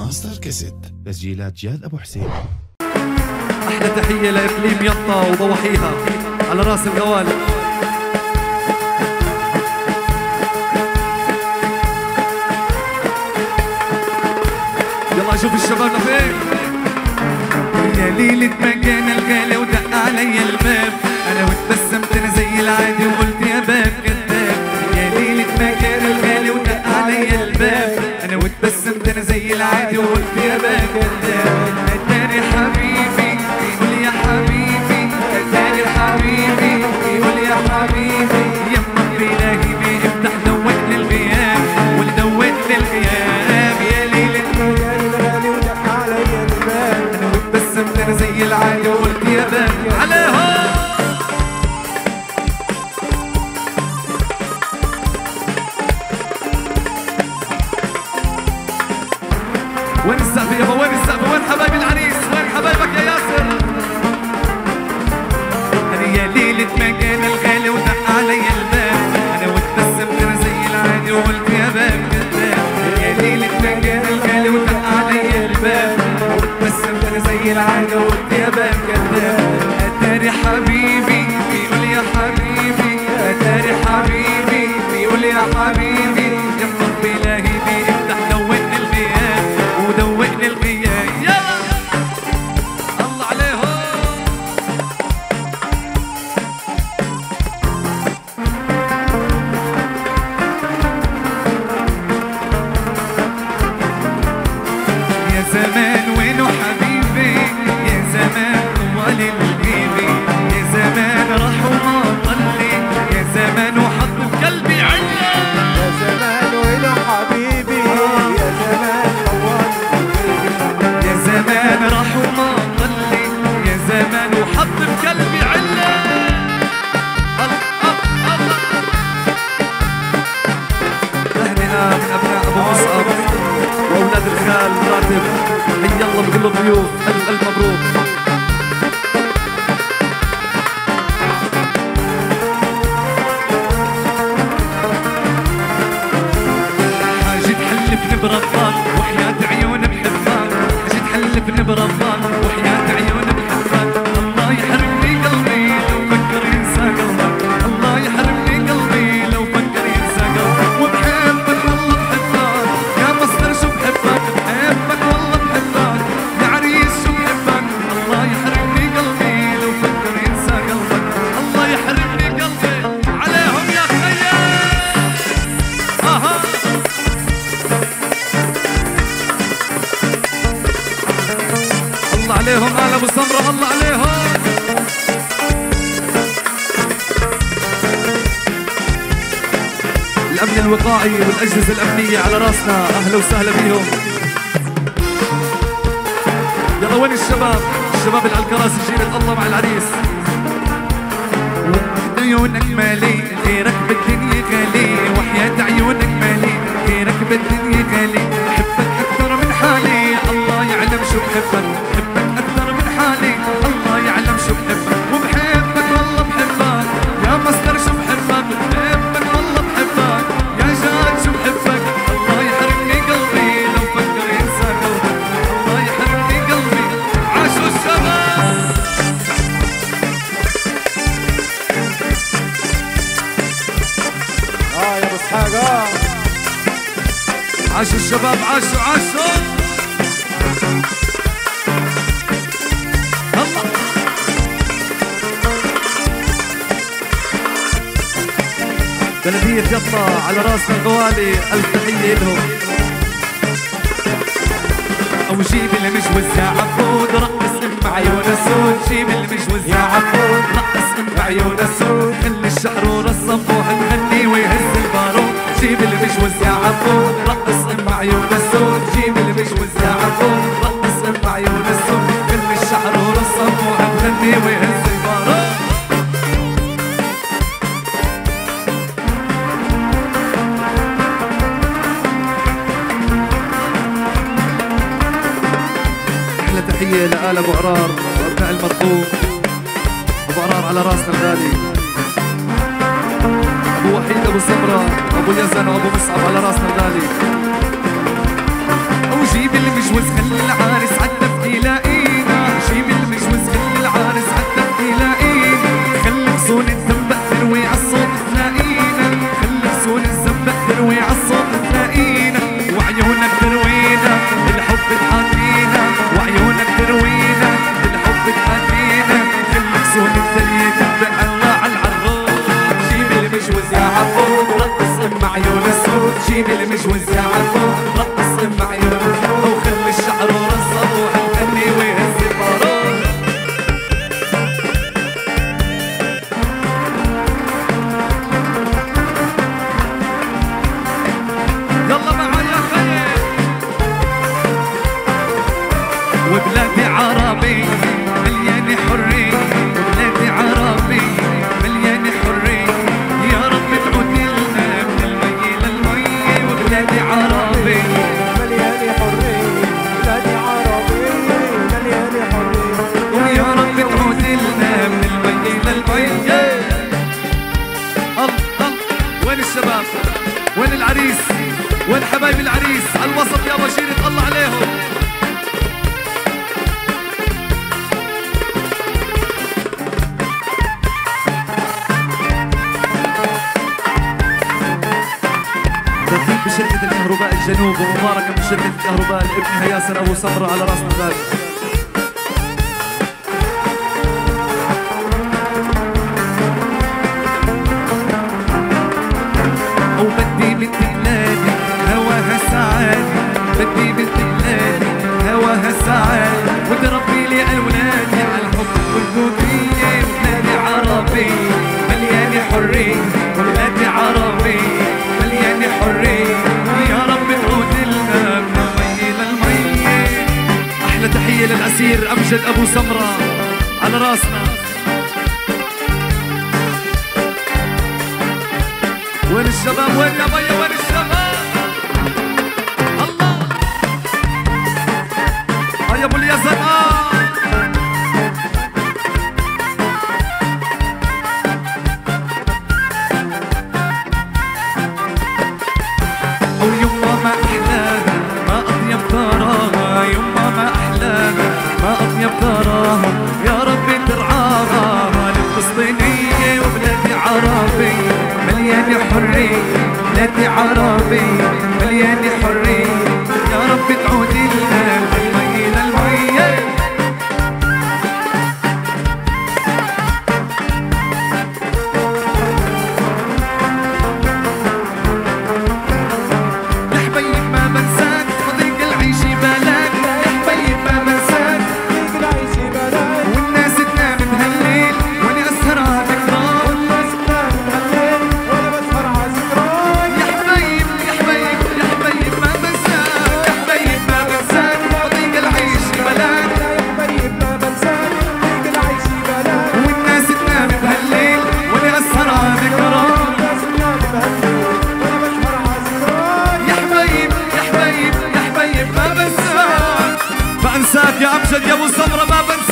ماستر كاسيت. تسجيلات جاد أبو حسين. أحلى تحية لاقليم يطا وضواحيها على رأس الغوالي يلا شوف الشباب لفين يا ليلة ما كان الغالي ودق علي الباب أنا وتبسمت أنا زي العادي وقلت العادي وقلت يا باب كذاب اتاري حبيبي يقول يا حبيبي. اتاري حبيبي يقول يا حبيبي. يا ربي لاهي بيفتح دوقني الغياب واللي دوقني الغياب يا ليلة كان الغالي ودق علي ألباب. أنا زي العادي وقلت يا باب كان الغالي ودق علي الباب. أنا أنا زي العادي وقلت يا باب كذاب يا ليلة كان الغالي ودق علي الباب. أنا زي العادي وقلت يا باب كذاب أتاري حبيبي بيقول يا حبيبي. أتاري حبيبي بيقول يا حبيبي. حي الله بكل الضيوف الف الف مبروك عليهم آل أبو سمرة الله عليهم. الأمن الوقائي والأجهزة الأمنية على راسنا أهلا وسهلا فيهم يلا وين الشباب؟ الشباب اللي على الكراسي جيل الله مع العريس. عيونك مالي غيرك بالدنيا غالي وحياة عيونك مالي غيرك بالدنيا غالي بحبك أكثر من حالي الله يعلم شو بحبك. آه عاشوا الشباب عاشوا عاشوا بلدية يطا على راسنا الغوالي ألف تحية لهم أو جيب المجوز يا عبود رقص ام عيون السود جيب المجوز يا عبود رقص ام عيون السود خلي الشعر ورسم وهنغني ويهز البارود جيب المجوز يا عبود رقص ام عيون السود جيب المجوز يا عبود رقص ام عيون السود خلي الشعر ورسم وهنغني ويهز أحلى تحية لآل أبو عرار أبو عرار على راسنا الغالي. ابو وحيد أبو سمره أبو اليزن أبو مصعب على راسنا الغالي. وجيب المجوز خلي العارس عالتفقي لاقينا جيب المجوز خلي العارس عالتفقي لاقينا خلي حصون الدم was out. كهرباء الجنوب ومباركة من شركة الكهرباء لابنها ياسر أبو صبرة على راسنا غالي open الأسير أمجد أبو سمرة على راسنا. وين الشباب؟ وين يا بيا؟ وين بلادي عربي مليانة حرية يا رب تعودي لنا. يا امجد يا أبو الزمرة ما بنسى.